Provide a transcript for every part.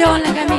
Don't look at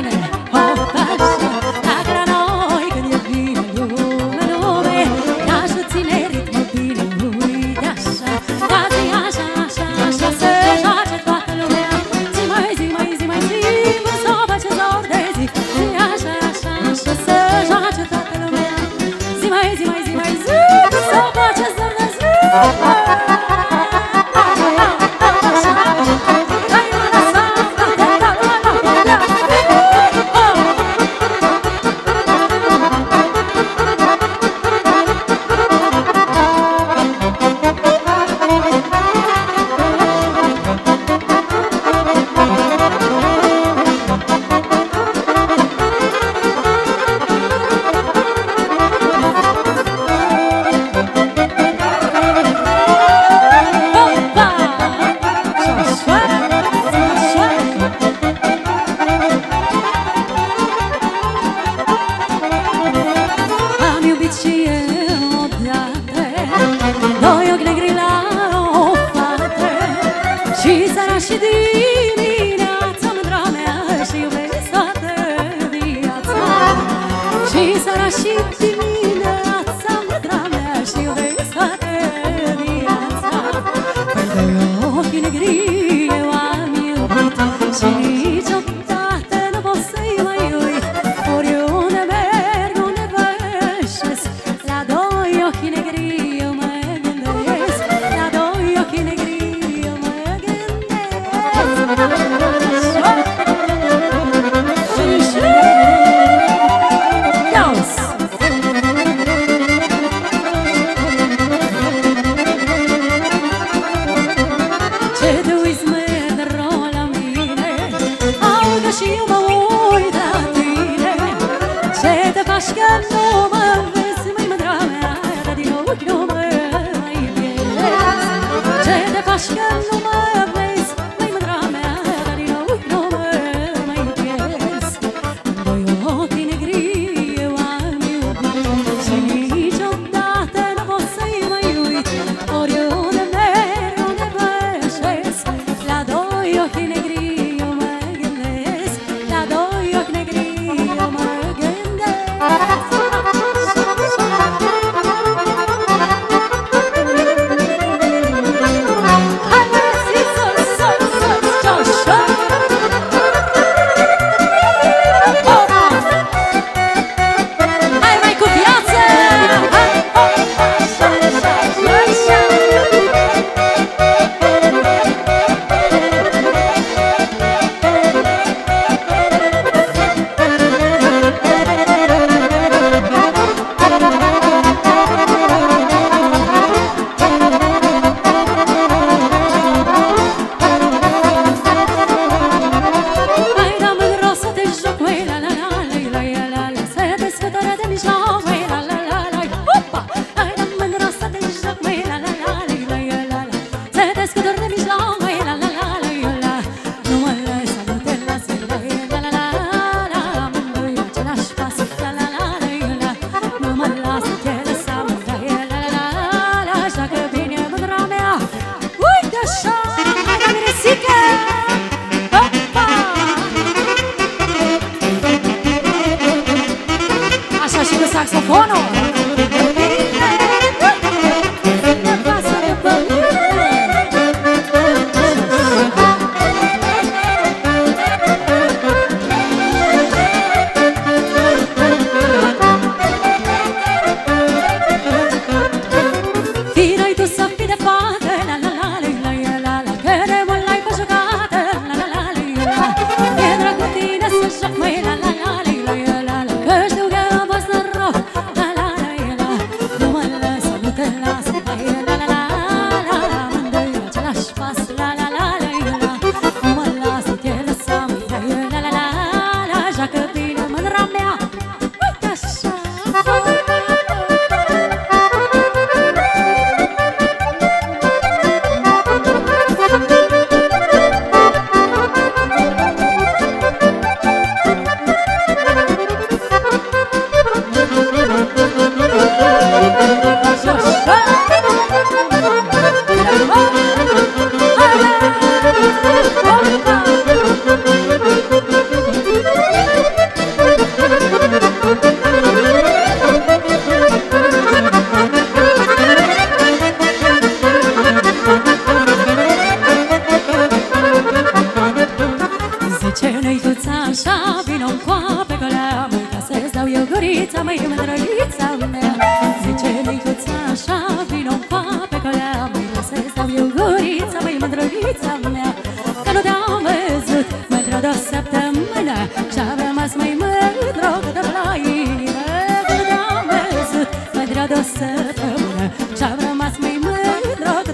saxofono.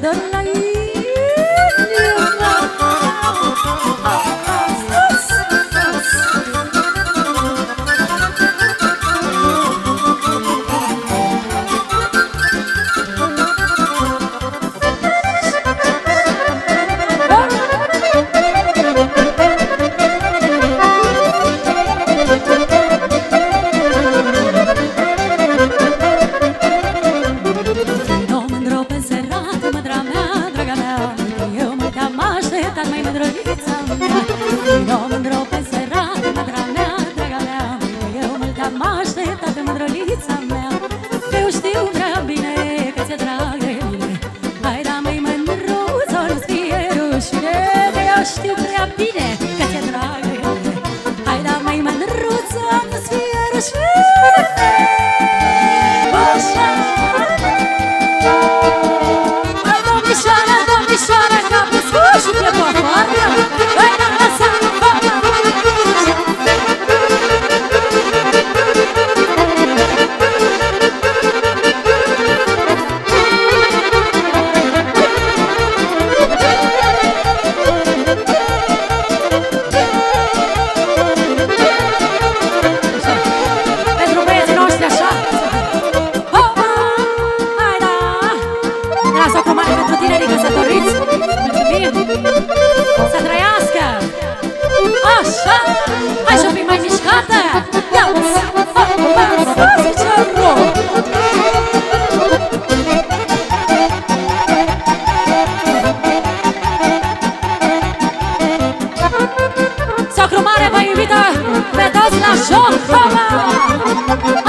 The lấy așa. Thank you.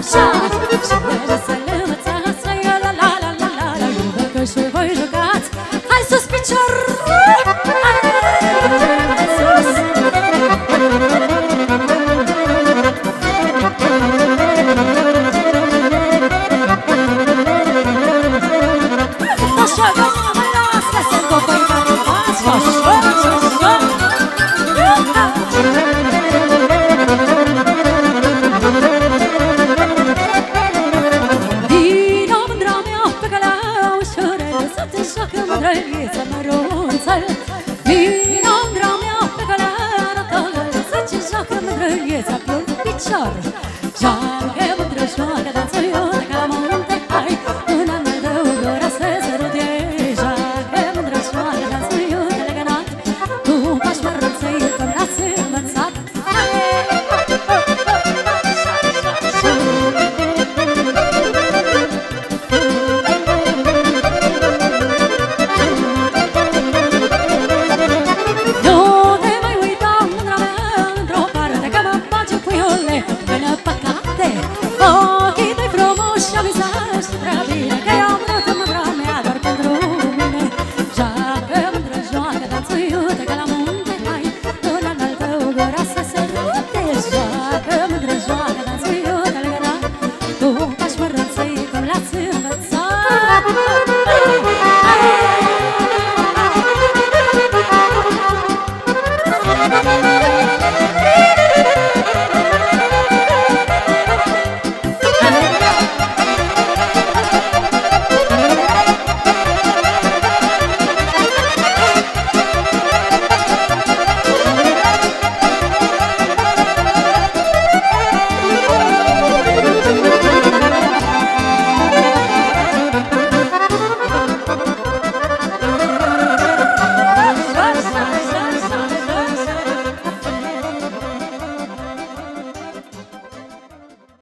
așa. Și merge să le învățați La la la la la la la Eu vă că și voi jucați Hai sus picior! Sus! Așa, doamna, mai lasă Să-mi copai, mă, nu faci Așa, așa, așa